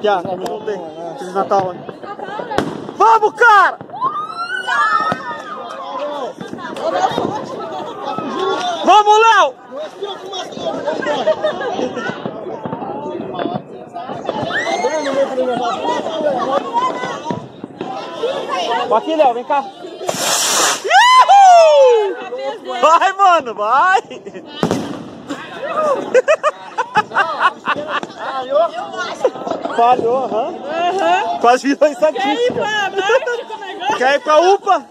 Piá, vamos ver. Feliz Natal. Vamos, cara! Vamos, Léo! Aqui, Léo, vem cá. Uhul! Vai, mano, vai! Falhou, aham. Quase virou estatística. Quer ir pra UPA?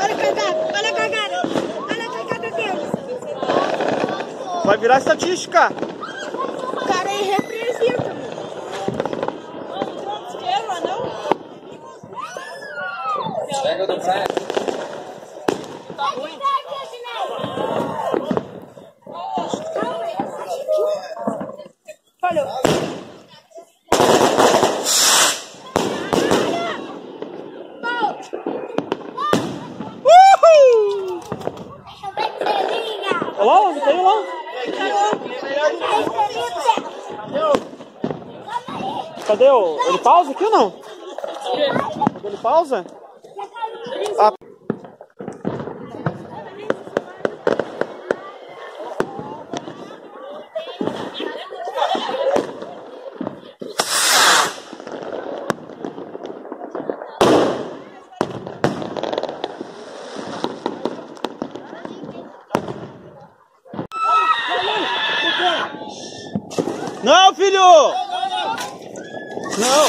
Olha a cagada, olha a cagada, olha a cagada deles. Vai virar estatística. Pega do praia. Tá ruim. Olha. Uhul! Olha lá, tem lá. Cadê o. Ele pausa aqui ou não? Ele pausa? Não, filho! Não!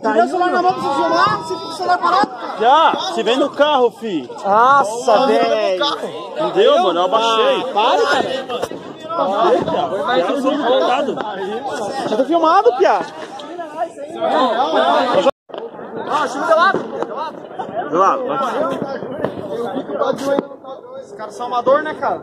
Tirou o celular na mão pra você filmar? Você fica o celular parado? Já, se vem no carro, fi. Nossa, velho. Não deu, mano, eu abaixei. Para, cara. Já sou incomodado. Já tá filmado, Pia. Ah, chega de lado. Vai lá, vai. Os caras são amador, né, cara?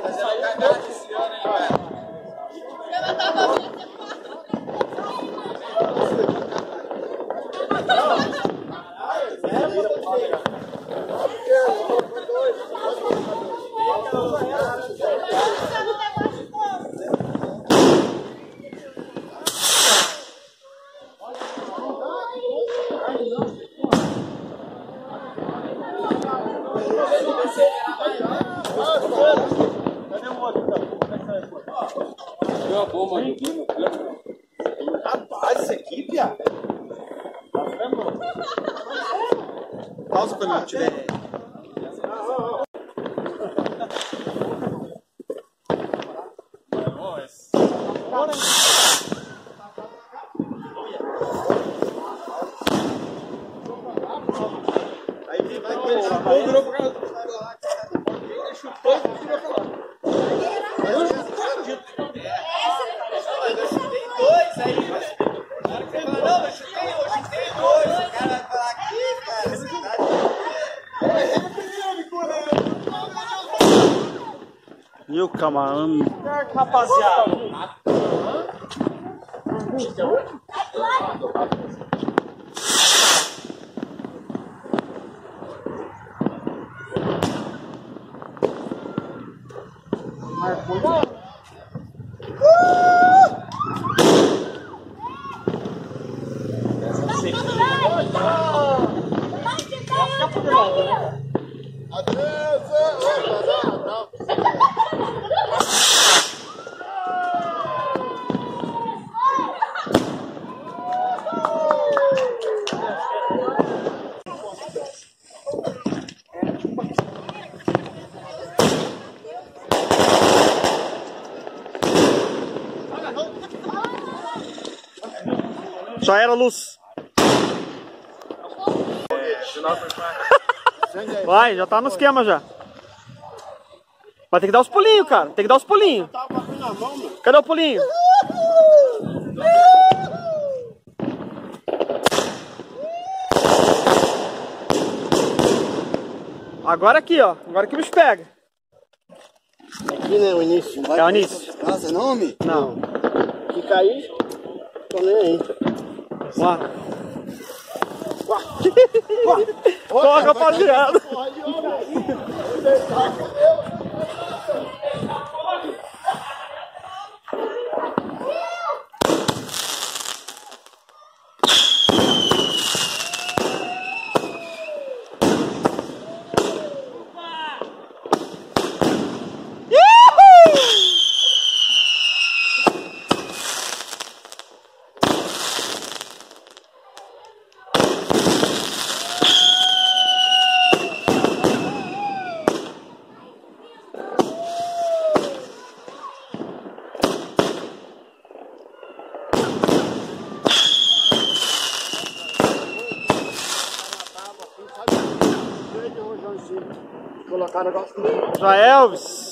Rapaz, isso aqui, Pia. Pausa quando eu tiver. Aí vem, ele chupou, virou pra cá. Ele chupou e virou pra lá. Eu dois aí. Que fala, não, eu chutei, eu chutei dois. O cara vai falar aqui, cara, tá E o camarão. Rapaziada. Já era luz. Vai, já tá no esquema já. Mas tem que dar os pulinhos, cara. Tem que dar os pulinhos. Cadê o pulinho? Agora aqui, ó. Agora que o bicho pega. Aqui né, o início. Vai É o início. Casa, não, homem? Não. Que cair, tô nem aí. Vamos lá. Corre, rapaziada. Colocar negócio Já Elvis.